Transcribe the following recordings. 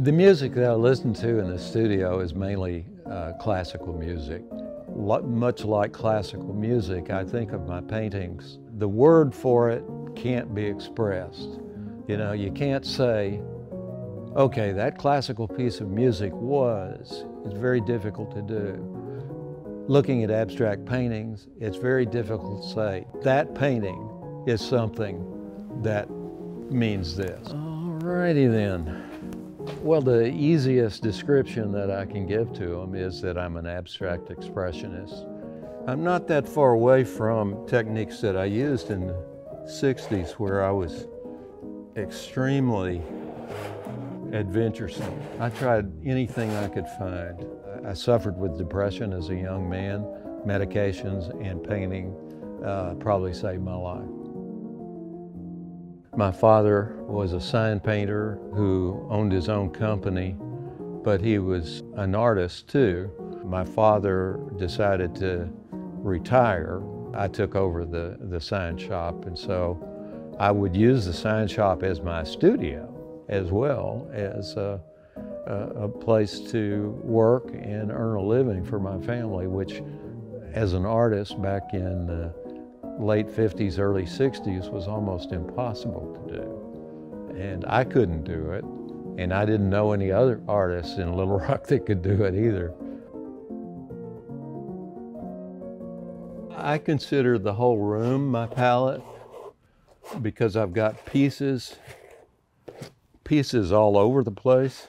The music that I listen to in the studio is mainly uh, classical music. much like classical music, I think of my paintings. The word for it can't be expressed. You know, you can't say, okay, that classical piece of music was. It's very difficult to do. Looking at abstract paintings, it's very difficult to say, that painting is something that means this. Alrighty then. Well, the easiest description that I can give to them is that I'm an abstract expressionist. I'm not that far away from techniques that I used in the 60s where I was extremely adventuresome. I tried anything I could find. I suffered with depression as a young man. Medications and painting uh, probably saved my life. My father was a sign painter who owned his own company, but he was an artist too. My father decided to retire. I took over the, the sign shop, and so I would use the sign shop as my studio as well as a, a, a place to work and earn a living for my family, which as an artist back in the late 50s, early 60s was almost impossible to do. And I couldn't do it. And I didn't know any other artists in Little Rock that could do it either. I consider the whole room my palette because I've got pieces, pieces all over the place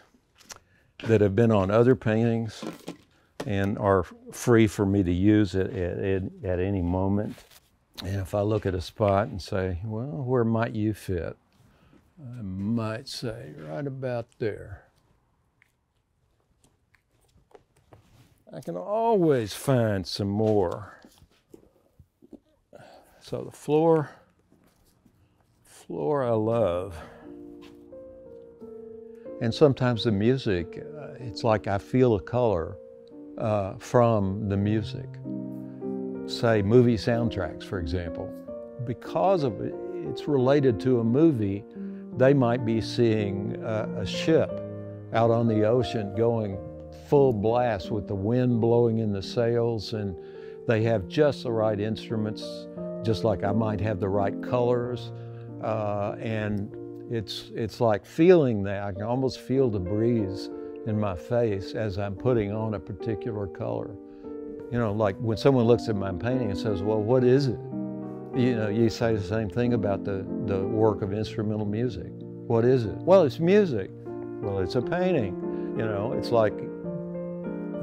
that have been on other paintings and are free for me to use at, at, at any moment. And if I look at a spot and say, well, where might you fit? I might say right about there. I can always find some more. So the floor, floor I love. And sometimes the music, uh, it's like I feel a color uh, from the music say movie soundtracks, for example. Because of it, it's related to a movie, they might be seeing a, a ship out on the ocean going full blast with the wind blowing in the sails and they have just the right instruments, just like I might have the right colors. Uh, and it's, it's like feeling that. I can almost feel the breeze in my face as I'm putting on a particular color. You know, like when someone looks at my painting and says, well, what is it? You know, you say the same thing about the, the work of instrumental music. What is it? Well, it's music. Well, it's a painting. You know, it's like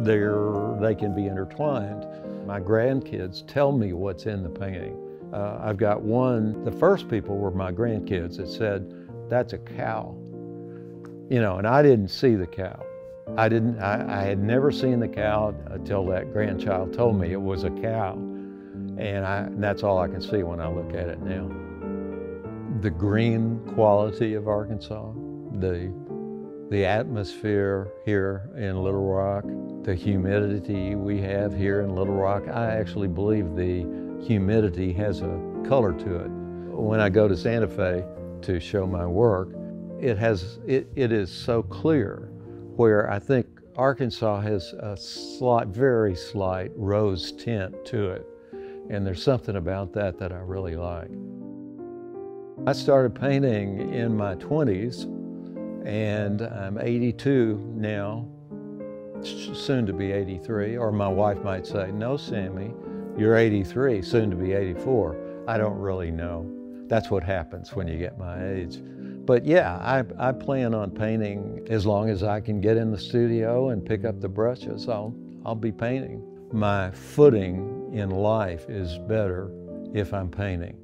they're, they can be intertwined. My grandkids tell me what's in the painting. Uh, I've got one, the first people were my grandkids that said, that's a cow. You know, and I didn't see the cow. I didn't, I, I, had never seen the cow until that grandchild told me it was a cow. And, I, and that's all I can see when I look at it now. The green quality of Arkansas, the, the atmosphere here in Little Rock, the humidity we have here in Little Rock, I actually believe the humidity has a color to it. When I go to Santa Fe to show my work, it, has, it, it is so clear where I think Arkansas has a slight, very slight rose tint to it. And there's something about that that I really like. I started painting in my 20s and I'm 82 now, soon to be 83, or my wife might say, no, Sammy, you're 83, soon to be 84. I don't really know. That's what happens when you get my age. But yeah, I, I plan on painting as long as I can get in the studio and pick up the brushes, I'll, I'll be painting. My footing in life is better if I'm painting.